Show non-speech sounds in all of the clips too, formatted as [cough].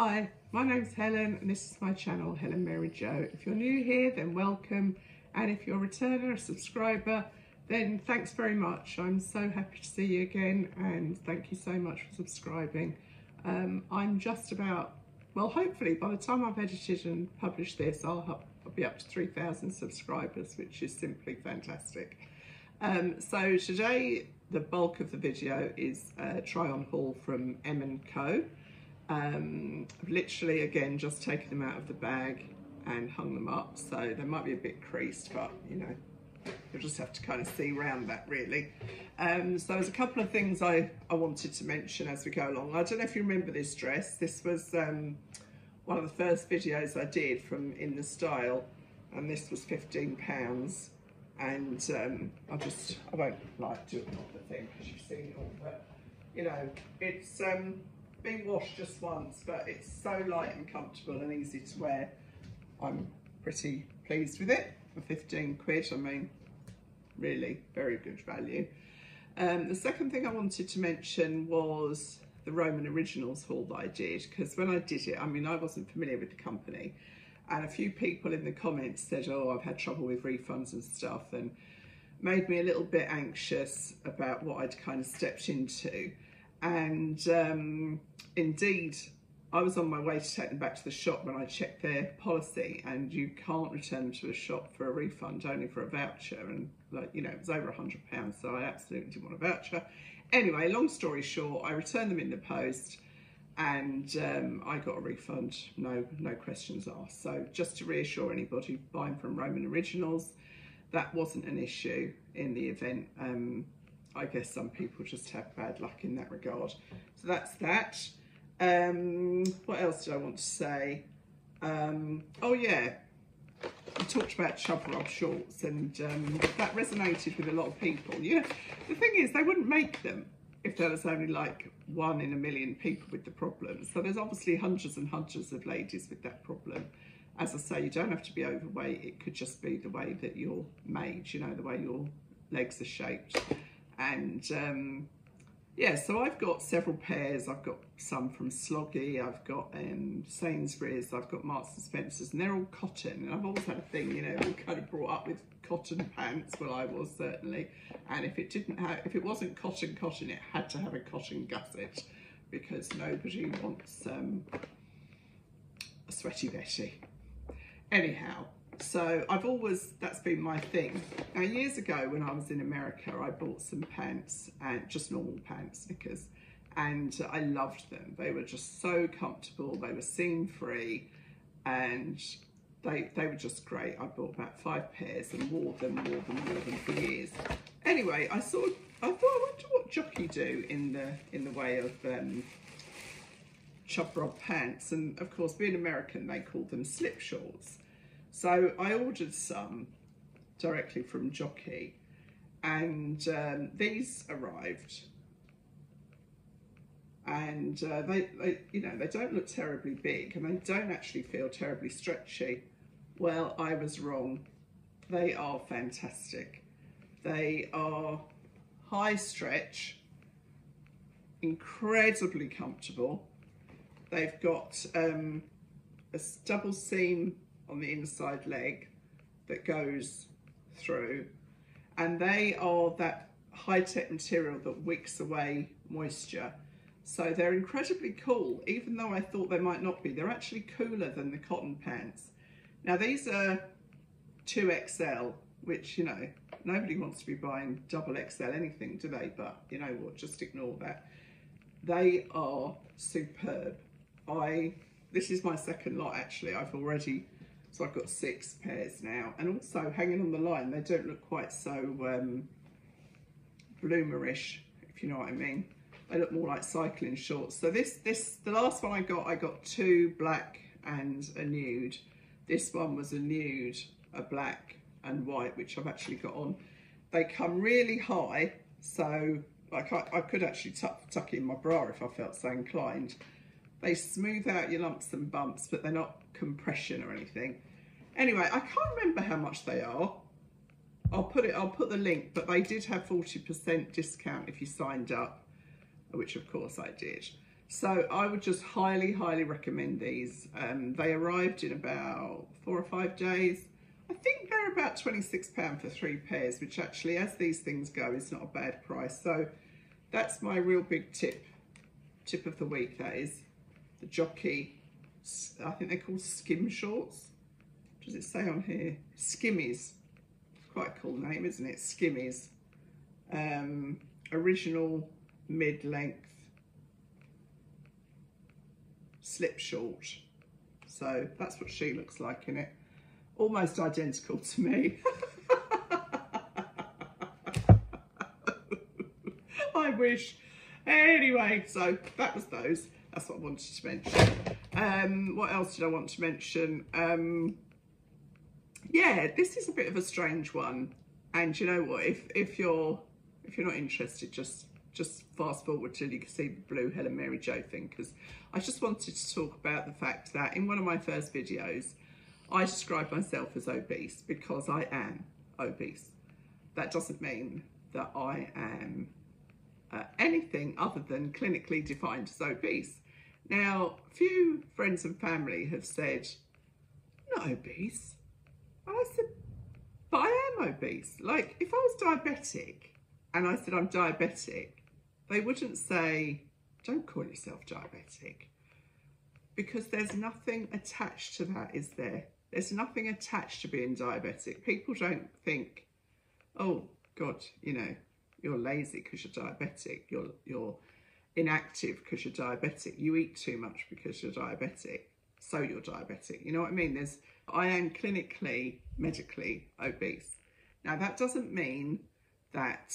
Hi, my name's Helen and this is my channel, Helen Mary Jo. If you're new here, then welcome. And if you're a returner, a subscriber, then thanks very much. I'm so happy to see you again and thank you so much for subscribing. Um, I'm just about, well, hopefully by the time I've edited and published this, I'll, I'll be up to 3,000 subscribers, which is simply fantastic. Um, so today, the bulk of the video is a try on haul from M & Co. Um, I've literally, again, just taken them out of the bag and hung them up. So they might be a bit creased, but you know, you'll just have to kind of see around that really. Um, so there's a couple of things I, I wanted to mention as we go along. I don't know if you remember this dress. This was um, one of the first videos I did from In The Style and this was 15 pounds. And um, I just, I won't like do another thing because you've seen it all, but you know, it's, um, been washed just once, but it's so light and comfortable and easy to wear. I'm pretty pleased with it for 15 quid. I mean, really very good value. Um, the second thing I wanted to mention was the Roman Originals haul that I did, because when I did it, I mean, I wasn't familiar with the company, and a few people in the comments said, oh, I've had trouble with refunds and stuff, and made me a little bit anxious about what I'd kind of stepped into. And um, indeed, I was on my way to take them back to the shop when I checked their policy and you can't return them to a shop for a refund, only for a voucher. And like, you know, it was over a hundred pounds. So I absolutely didn't want a voucher. Anyway, long story short, I returned them in the post and um, I got a refund, no, no questions asked. So just to reassure anybody buying from Roman Originals, that wasn't an issue in the event. Um, I guess some people just have bad luck in that regard. So that's that. Um, what else did I want to say? Um, oh yeah, we talked about chub rub shorts and um, that resonated with a lot of people. Yeah, the thing is they wouldn't make them if there was only like one in a million people with the problem. So there's obviously hundreds and hundreds of ladies with that problem. As I say, you don't have to be overweight. It could just be the way that you're made, you know, the way your legs are shaped. And um, yeah, so I've got several pairs. I've got some from Sloggi, I've got um, Sainsbury's, I've got Marks and Spencer's, and they're all cotton. And I've always had a thing, you know, kind of brought up with cotton pants. Well, I was certainly. And if it didn't have, if it wasn't cotton cotton, it had to have a cotton gusset because nobody wants um, a sweaty Betty. Anyhow, so I've always, that's been my thing. Now years ago when I was in America, I bought some pants and just normal pants, knickers, and I loved them. They were just so comfortable. They were seam free and they, they were just great. I bought about five pairs and wore them, wore them, wore them for years. Anyway, I saw, I thought, I wonder what Jockey do in the, in the way of um, chub pants. And of course, being American, they call them slip shorts. So I ordered some directly from Jockey and um, these arrived and uh, they, they, you know, they don't look terribly big and they don't actually feel terribly stretchy. Well, I was wrong. They are fantastic. They are high stretch, incredibly comfortable. They've got um, a double seam on the inside leg that goes through. And they are that high-tech material that wicks away moisture. So they're incredibly cool even though I thought they might not be. They're actually cooler than the cotton pants. Now these are 2XL which you know nobody wants to be buying double XL anything do they? But you know what? Just ignore that. They are superb. I this is my second lot actually. I've already so I've got six pairs now. And also hanging on the line, they don't look quite so um, bloomerish, if you know what I mean. They look more like cycling shorts. So this, this, the last one I got, I got two black and a nude. This one was a nude, a black and white, which I've actually got on. They come really high, so like I, I could actually tuck, tuck in my bra if I felt so inclined. They smooth out your lumps and bumps, but they're not compression or anything. Anyway, I can't remember how much they are. I'll put it, I'll put the link, but they did have 40% discount if you signed up, which of course I did. So I would just highly, highly recommend these. Um, they arrived in about four or five days. I think they're about £26 for three pairs, which actually, as these things go, is not a bad price. So that's my real big tip, tip of the week, that is. The Jockey, I think they're called skim shorts. Does it say on here? Skimmies. Quite a cool name, isn't it? Skimmies. Um, original mid-length slip short. So that's what she looks like in it. Almost identical to me. [laughs] I wish. Anyway, so that was those. That's what I wanted to mention. Um, what else did I want to mention? Um, yeah, this is a bit of a strange one. And you know what? If if you're if you're not interested, just just fast forward till you can see the blue Helen Mary Jo thing because I just wanted to talk about the fact that in one of my first videos, I described myself as obese because I am obese. That doesn't mean that I am uh, anything other than clinically defined as obese. Now, few friends and family have said, not obese. And I said, but I am obese. Like, if I was diabetic and I said I'm diabetic, they wouldn't say, don't call yourself diabetic because there's nothing attached to that, is there? There's nothing attached to being diabetic. People don't think, oh God, you know, you're lazy because you're diabetic. You're, you're inactive because you're diabetic. You eat too much because you're diabetic. So you're diabetic. You know what I mean? There's, I am clinically, medically obese. Now that doesn't mean that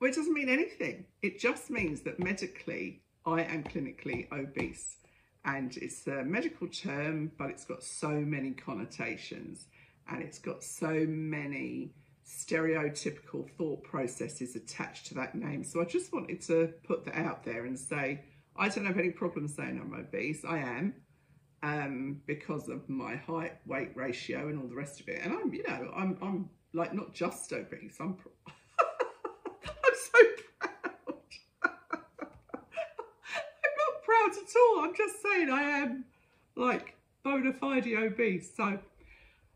well, it doesn't mean anything. It just means that medically, I am clinically obese. And it's a medical term, but it's got so many connotations and it's got so many stereotypical thought processes attached to that name. So I just wanted to put that out there and say, I don't have any problem saying I'm obese. I am um, because of my height weight ratio and all the rest of it. And I'm, you know, I'm, I'm like not just obese. I'm [laughs] I'm so proud. [laughs] I'm not proud at all. I'm just saying I am like bona fide obese. So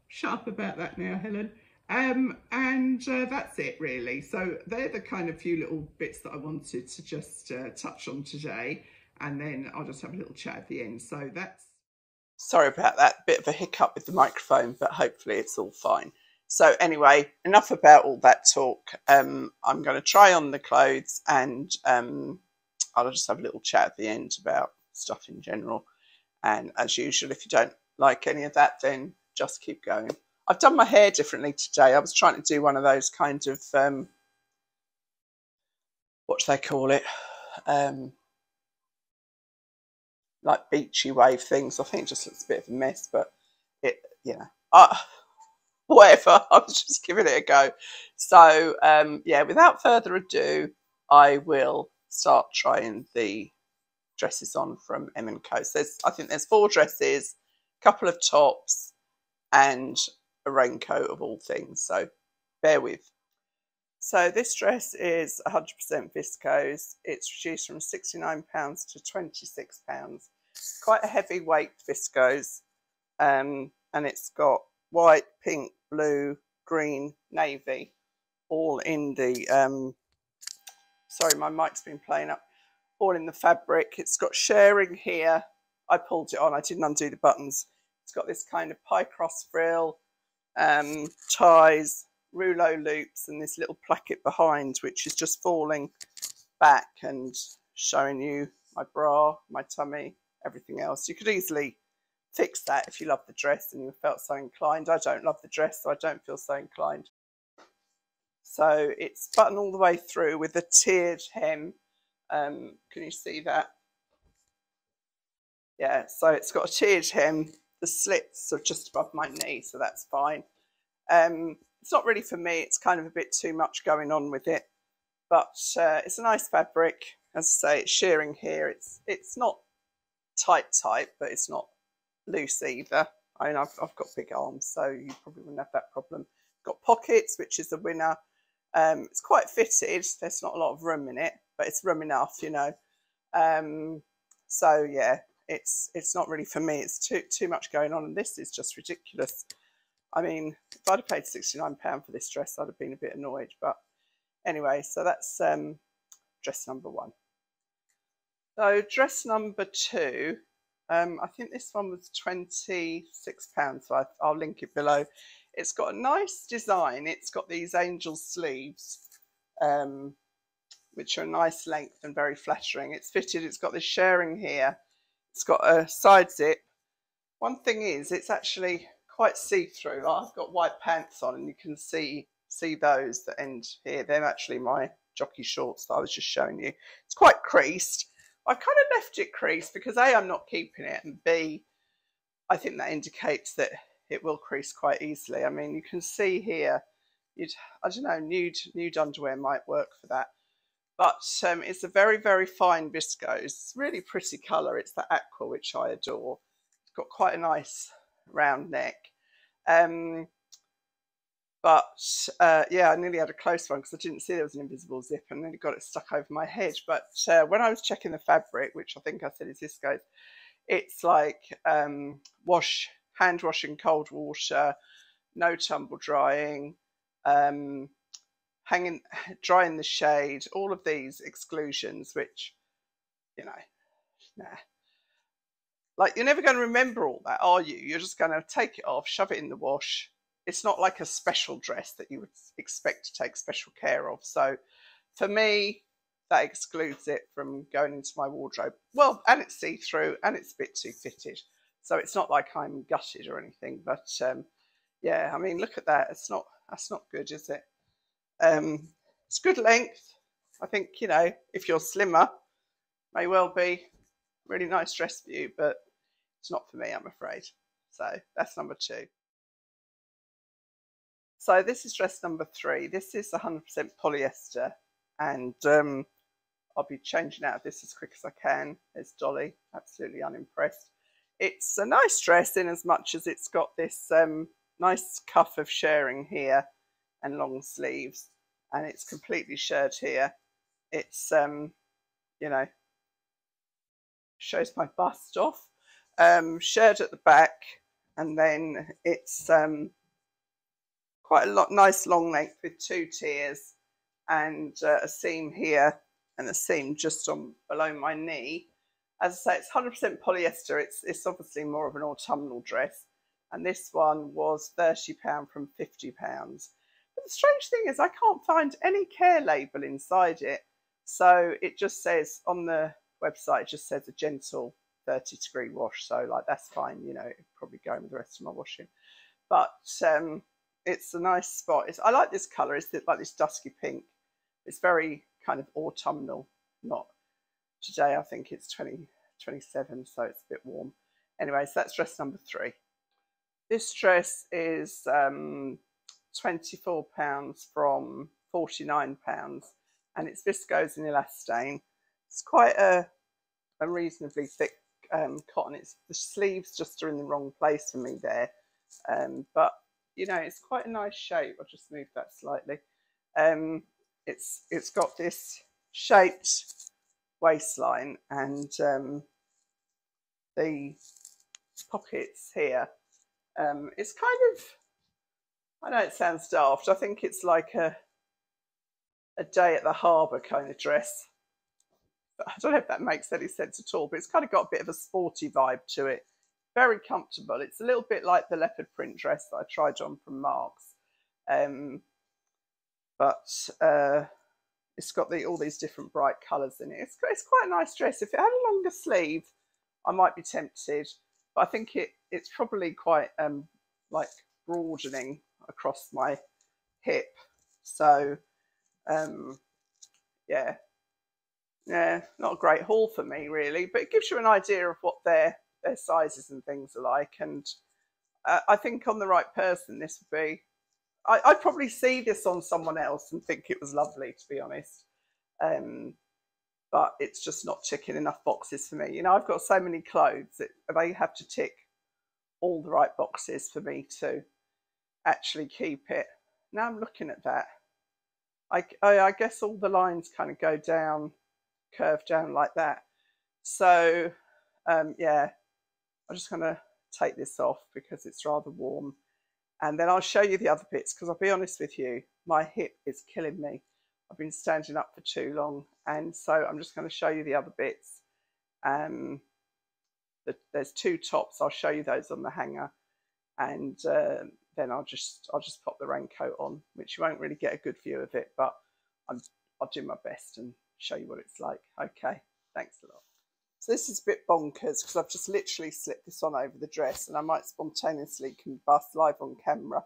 shut up about that now, Helen. Um, and uh, that's it really. So they're the kind of few little bits that I wanted to just uh, touch on today. And then I'll just have a little chat at the end. So that's... Sorry about that bit of a hiccup with the microphone, but hopefully it's all fine. So anyway, enough about all that talk. Um, I'm going to try on the clothes and um, I'll just have a little chat at the end about stuff in general. And as usual, if you don't like any of that, then just keep going. I've done my hair differently today. I was trying to do one of those kind of, um, what do they call it? Um, like beachy wave things. I think it just looks a bit of a mess, but it, you know, uh, [laughs] whatever. [laughs] I was just giving it a go. So, um, yeah, without further ado, I will start trying the dresses on from M & Co. So there's, I think there's four dresses, a couple of tops and a raincoat of all things. So bear with. So this dress is 100% viscose. It's reduced from £69 to £26. Quite a heavyweight viscose. Um, and it's got white, pink, blue, green, navy, all in the um, Sorry, my mic's been playing up. All in the fabric. It's got shirring here. I pulled it on. I didn't undo the buttons. It's got this kind of pie crust frill, um, ties, rouleau loops, and this little placket behind, which is just falling back and showing you my bra, my tummy, everything else. You could easily fix that if you love the dress and you felt so inclined. I don't love the dress, so I don't feel so inclined. So it's buttoned all the way through with a tiered hem. Um, can you see that? Yeah, so it's got a tiered hem. The slits are just above my knee, so that's fine. Um, it's not really for me. It's kind of a bit too much going on with it. But uh, it's a nice fabric. As I say, it's shirring here. It's it's not tight tight, but it's not loose either. I mean, I've, I've got big arms, so you probably wouldn't have that problem. Got pockets, which is a winner. Um, it's quite fitted. There's not a lot of room in it, but it's room enough, you know. Um, so yeah, it's it's not really for me. It's too too much going on, and this is just ridiculous. I mean, if I'd have paid sixty nine pound for this dress, I'd have been a bit annoyed. But anyway, so that's um, dress number one. So dress number two, um, I think this one was twenty six pounds. So I, I'll link it below. It's got a nice design. It's got these angel sleeves. Um, which are a nice length and very flattering. It's fitted, it's got this shirring here it's got a side zip. One thing is, it's actually quite see-through. I've got white pants on and you can see see those that end here. They're actually my jockey shorts that I was just showing you. It's quite creased. I've kind of left it creased because A, I'm not keeping it, and B, I think that indicates that it will crease quite easily. I mean, you can see here, you'd, I don't know, nude, nude underwear might work for that but um, it's a very, very fine viscose. It's really pretty colour. It's the aqua, which I adore. It's got quite a nice round neck. Um, but uh, yeah, I nearly had a close one because I didn't see there was an invisible zip and nearly got it stuck over my head. But uh, when I was checking the fabric, which I think I said is viscose, it's like um, wash, hand washing cold water, no tumble drying, um, hanging, [sighs] dry in the shade, all of these exclusions, which, you know, nah. Like, you're never going to remember all that, are you? You're just going to take it off, shove it in the wash. It's not like a special dress that you would expect to take special care of. So, for me, that excludes it from going into my wardrobe. Well, and it's see through and it's a bit too fitted. So, it's not like I'm gutted or anything. But, um, yeah, I mean, look at that. It's not, that's not good, is it? Um, it's good length. I think, you know, if you're slimmer, may well be really nice dress for you, but it's not for me, I'm afraid. So that's number two. So this is dress number three. This is 100% polyester and um, I'll be changing out of this as quick as I can. There's Dolly, absolutely unimpressed. It's a nice dress in as much as it's got this um, nice cuff of shirring here and long sleeves and it's completely shirred here. It's, um, you know, shows my bust off, um, shirred at the back and then it's um, quite a lot, nice long length with two tiers and uh, a seam here and a seam just on below my knee. As I say, it's 100% polyester. It's, it's obviously more of an autumnal dress. And this one was £30 from £50 the strange thing is I can't find any care label inside it. So it just says on the website, it just says a gentle 30 degree wash. So like that's fine, you know, probably going with the rest of my washing. But um, it's a nice spot. It's, I like this colour. It's like this dusky pink. It's very kind of autumnal. Not today. I think it's 20, 27, so it's a bit warm. Anyway, so that's dress number three. This dress is um, £24 from £49 and it's viscose and elastane. It's quite a, a reasonably thick um, cotton. It's the sleeves just are in the wrong place for me there. Um, but you know, it's quite a nice shape. I'll just move that slightly. Um, it's it's got this shaped waistline and um, the pockets here. Um, it's kind of I know it sounds daft. I think it's like a a day at the harbour kind of dress. But I don't know if that makes any sense at all, but it's kind of got a bit of a sporty vibe to it. Very comfortable. It's a little bit like the leopard print dress that I tried on from Marks. Um, but uh, it's got the, all these different bright colours in it. It's, it's quite a nice dress. If it had a longer sleeve, I might be tempted. But I think it it's probably quite um, like broadening across my hip. So, um, yeah, yeah, not a great haul for me really, but it gives you an idea of what their their sizes and things are like. And uh, I think on the right person, this would be. I, would probably see this on someone else and think it was lovely, to be honest. Um, but it's just not ticking enough boxes for me. You know, I've got so many clothes that they have to tick all the right boxes for me to actually keep it. Now I'm looking at that. I, I, I guess all the lines kind of go down, curve down like that. So um, yeah, I'm just going to take this off because it's rather warm. And then I'll show you the other bits because I'll be honest with you, my hip is killing me. I've been standing up for too long. And so I'm just going to show you the other bits. Um, the, there's two tops. I'll show you those on the hanger. And uh, then I'll just I'll just pop the raincoat on, which you won't really get a good view of it, but I'm, I'll do my best and show you what it's like. Okay, thanks a lot. So this is a bit bonkers because I've just literally slipped this on over the dress and I might spontaneously combust live on camera,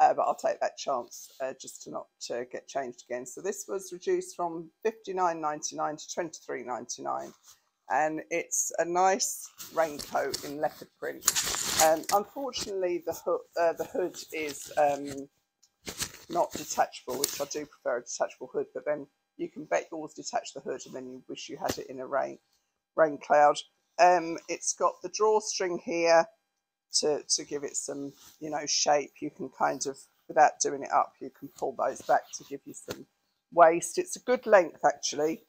uh, but I'll take that chance uh, just to not to get changed again. So this was reduced from fifty nine ninety nine to twenty three ninety nine, and it's a nice raincoat in leopard print. Um, unfortunately, the hood, uh, the hood is um, not detachable, which I do prefer a detachable hood, but then you can bet yours detach the hood and then you wish you had it in a rain rain cloud. Um, it's got the drawstring here to, to give it some, you know, shape. You can kind of, without doing it up, you can pull those back to give you some waist. It's a good length, actually.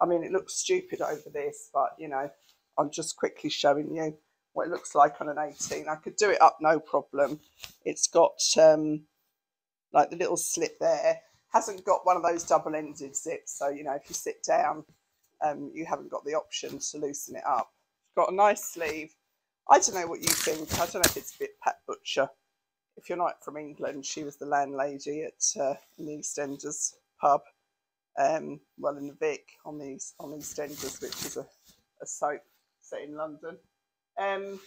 I mean, it looks stupid over this, but, you know, I'm just quickly showing you what it looks like on an 18. I could do it up, no problem. It's got, um, like, the little slit there. Hasn't got one of those double-ended zips, so, you know, if you sit down, um, you haven't got the option to loosen it up. Got a nice sleeve. I don't know what you think. I don't know if it's a bit Pat Butcher. If you're not from England, she was the landlady at uh, the EastEnders pub. Um, well, in the Vic on these on EastEnders, which is a, a soap set in London. Um,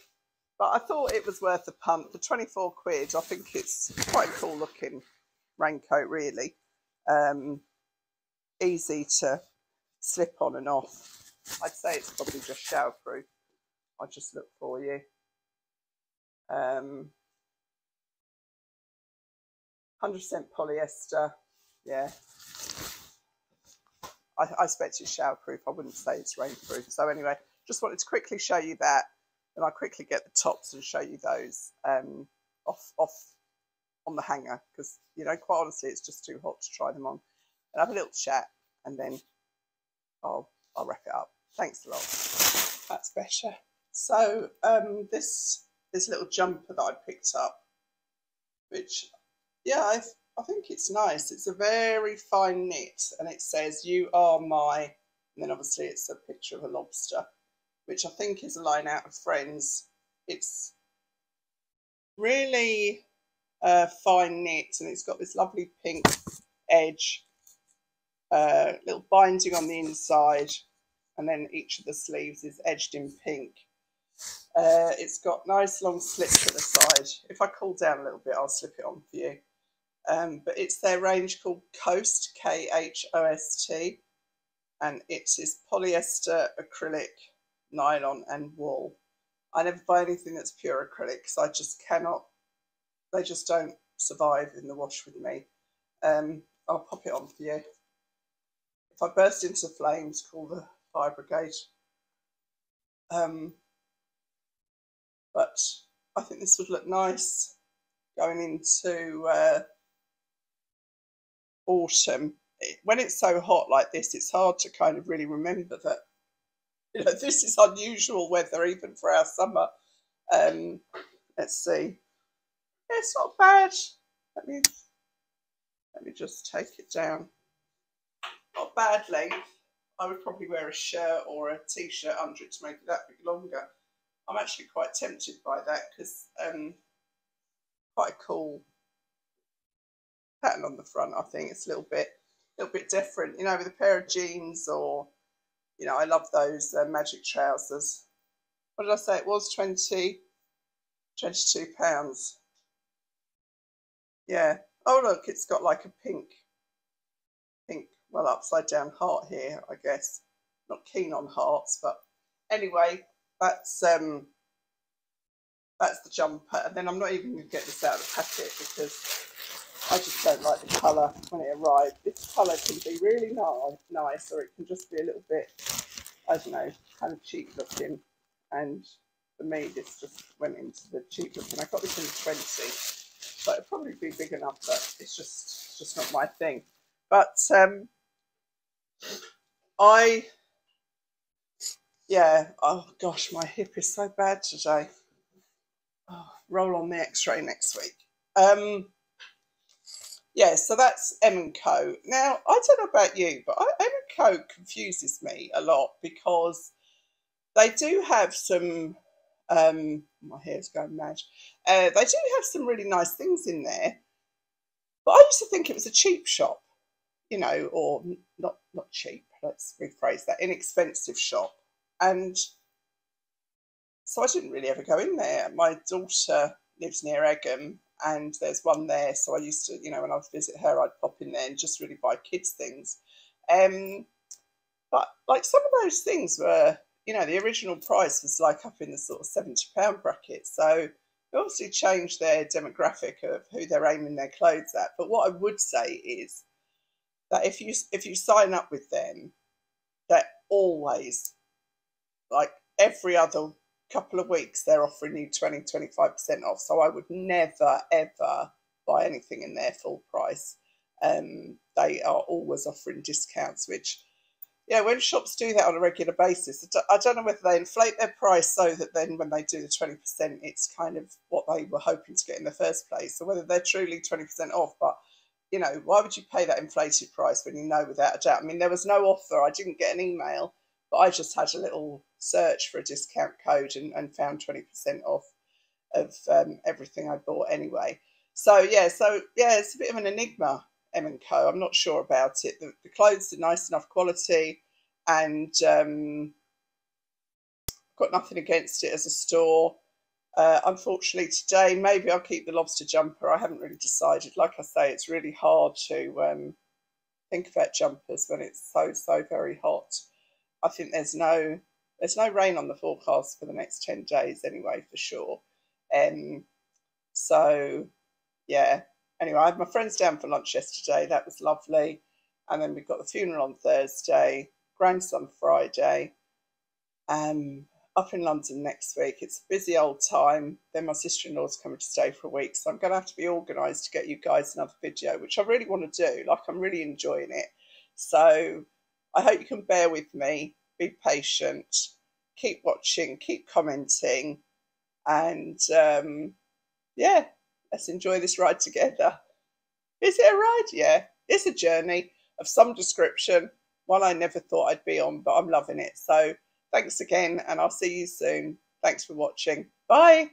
but I thought it was worth a pump for 24 quid. I think it's quite cool looking raincoat, really. Um, easy to slip on and off. I'd say it's probably just shower proof. I'll just look for you. Um, 100% polyester, yeah. I, I expect it's shower proof. I wouldn't say it's rain proof. So anyway, just wanted to quickly show you that. And I'll quickly get the tops and show you those um, off, off on the hanger because, you know, quite honestly, it's just too hot to try them on. And have a little chat and then I'll, I'll wrap it up. Thanks a lot. That's better. So um, this this little jumper that I picked up, which, yeah, I, I think it's nice. It's a very fine knit and it says, you are my, and then obviously it's a picture of a lobster, which I think is a line out of Friends. It's really uh, fine knit and it's got this lovely pink edge uh, little binding on the inside, and then each of the sleeves is edged in pink. Uh, it's got nice long slits at the side. If I cool down a little bit, I'll slip it on for you. Um, but it's their range called Khost, K H O S T, and it is polyester, acrylic, nylon, and wool. I never buy anything that's pure acrylic because I just cannot, they just don't survive in the wash with me. Um, I'll pop it on for you. If I burst into flames, call the fire brigade. Um, but I think this would look nice going into uh, autumn. When it's so hot like this, it's hard to kind of really remember that you know [laughs] this is unusual weather even for our summer. Um, let's see. Yeah, it's not bad. Let me let me just take it down not bad length. I would probably wear a shirt or a t-shirt under it to make it that bit longer. I'm actually quite tempted by that because um, quite a cool pattern on the front. I think it's a little bit, little bit different. You know, with a pair of jeans or, you know, I love those uh, magic trousers. What did I say? It was 20, 22 pounds. Yeah. Oh look, it's got like a pink, pink well, upside down heart here, I guess. Not keen on hearts, but anyway, that's um, that's the jumper. And then I'm not even going to get this out of the packet because I just don't like the colour when it arrived. This colour can be really nice or it can just be a little bit, I don't know, kind of cheap looking. And for me, this just went into the cheap looking. I got this in 20, but it'd probably be big enough, but it's just, just not my thing. But um, I yeah, oh gosh, my hip is so bad today. Oh, roll on the x-ray next week. Um, yeah, so that's M & Co. Now, I don't know about you, but M & Co confuses me a lot because they do have some, um, my hair's going mad. Uh, they do have some really nice things in there, but I used to think it was a cheap shop, you know, or not, not cheap, let's rephrase that, inexpensive shop. And so I didn't really ever go in there. My daughter lives near Egham and there's one there. So I used to, you know, when I would visit her, I'd pop in there and just really buy kids things. Um, but like some of those things were, you know, the original price was like up in the sort of seventy pound bracket. So they obviously changed their demographic of who they're aiming their clothes at. But what I would say is that if you if you sign up with them, they're always like every other couple of weeks they're offering you 20 25% off. So i would never ever buy anything in their full price. Um, they are always offering discounts which yeah when shops do that on a regular basis i don't know whether they inflate their price so that then when they do the 20% it's kind of what they were hoping to get in the first place. Or whether they're truly 20% off but you know why would you pay that inflated price when you know without a doubt? I mean there was no offer. I didn't get an email but I just had a little search for a discount code and, and found 20% off of um, everything I bought anyway. So yeah, so yeah, it's a bit of an enigma, M and Co. I'm not sure about it. The, the clothes are nice enough quality, and um, got nothing against it as a store. Uh, unfortunately, today maybe I'll keep the lobster jumper. I haven't really decided. Like I say, it's really hard to um, think about jumpers when it's so so very hot. I think there's no there's no rain on the forecast for the next 10 days anyway for sure. Um so yeah. Anyway i had my friends down for lunch yesterday. That was lovely. And then we've got the funeral on thursday grandson friday. Um up in london next week. It's a busy old time. Then my sister-in-law's coming to stay for a week. So i'm going to have to be organized to get you guys another video which i really want to do. Like i'm really enjoying it. So I hope you can bear with me, be patient, keep watching, keep commenting, and um, yeah, let's enjoy this ride together. Is it a ride? Yeah, it's a journey of some description, one I never thought I'd be on, but I'm loving it. So thanks again, and I'll see you soon. Thanks for watching. Bye.